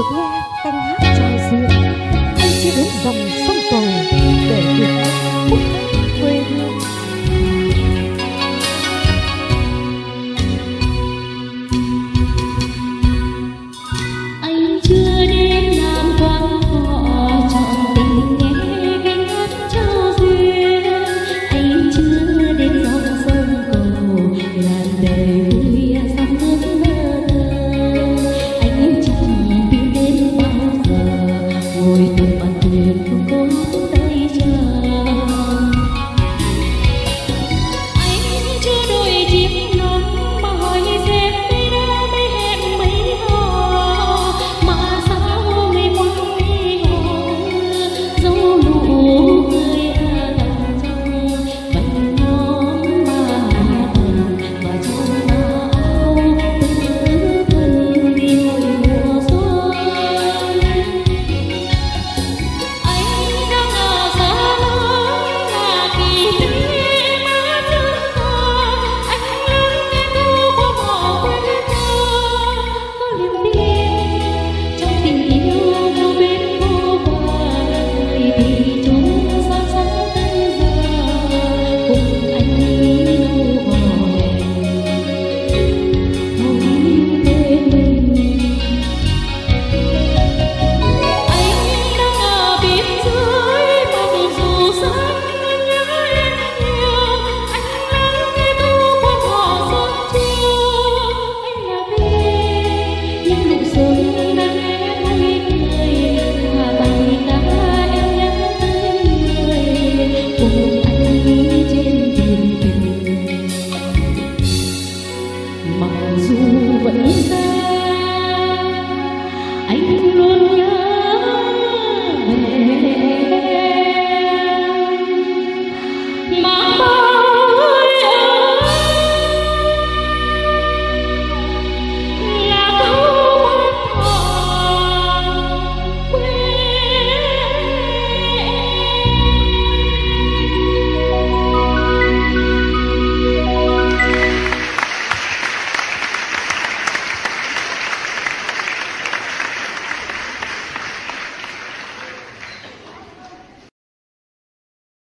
được